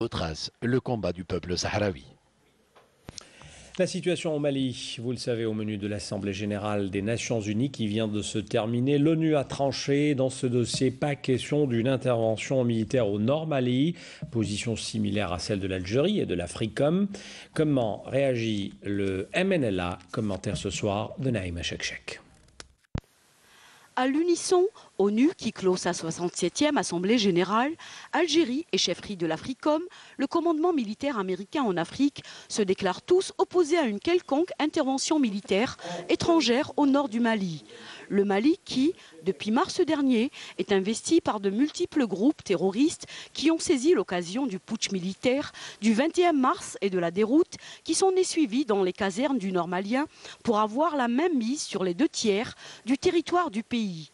retrace le combat du peuple sahraoui. La situation au Mali, vous le savez, au menu de l'Assemblée générale des Nations unies qui vient de se terminer, l'ONU a tranché dans ce dossier pas question d'une intervention militaire au Nord Mali, position similaire à celle de l'Algérie et de l'Africom. Comment réagit le MNLA Commentaire ce soir de Naïma Chekchek. À l'unisson, ONU, qui clôt sa 67e Assemblée générale, Algérie et chefferie de l'Africom, le commandement militaire américain en Afrique se déclarent tous opposés à une quelconque intervention militaire étrangère au nord du Mali. Le Mali qui, depuis mars dernier, est investi par de multiples groupes terroristes qui ont saisi l'occasion du putsch militaire du 21 mars et de la déroute qui sont suivis dans les casernes du nord malien pour avoir la même mise sur les deux tiers du territoire du pays.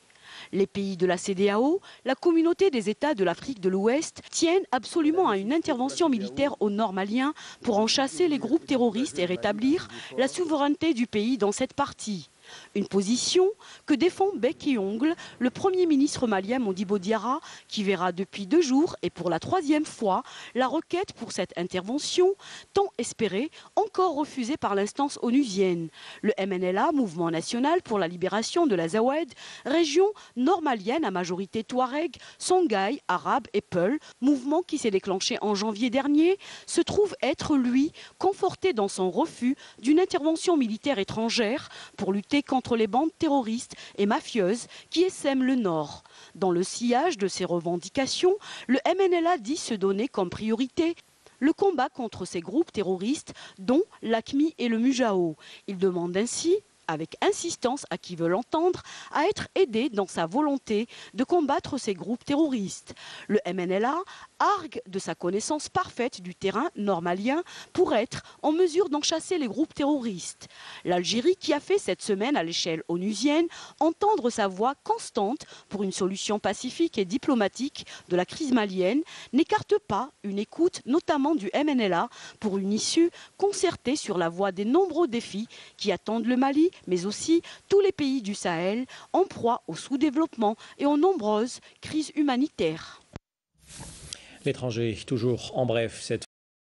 Les pays de la CDAO, la communauté des États de l'Afrique de l'Ouest, tiennent absolument à une intervention militaire au nord malien pour en chasser les groupes terroristes et rétablir la souveraineté du pays dans cette partie. Une position que défend bec et ongle le Premier ministre malien Modibo Diarra, qui verra depuis deux jours et pour la troisième fois la requête pour cette intervention, tant espérée, encore refusée par l'instance onusienne. Le MNLA, Mouvement national pour la libération de la Zawed, région nord-malienne à majorité touareg, songhai, arabe et peul, mouvement qui s'est déclenché en janvier dernier, se trouve être, lui, conforté dans son refus d'une intervention militaire étrangère pour contre les bandes terroristes et mafieuses qui essaiment le Nord. Dans le sillage de ces revendications, le MNLA dit se donner comme priorité le combat contre ces groupes terroristes, dont l'ACMI et le Mujao. Il demande ainsi avec insistance à qui veut l'entendre, à être aidé dans sa volonté de combattre ces groupes terroristes. Le MNLA argue de sa connaissance parfaite du terrain normalien pour être en mesure d'en chasser les groupes terroristes. L'Algérie, qui a fait cette semaine à l'échelle onusienne entendre sa voix constante pour une solution pacifique et diplomatique de la crise malienne, n'écarte pas une écoute notamment du MNLA pour une issue concertée sur la voie des nombreux défis qui attendent le Mali mais aussi tous les pays du Sahel en proie au sous-développement et aux nombreuses crises humanitaires. L'étranger, toujours en bref, cette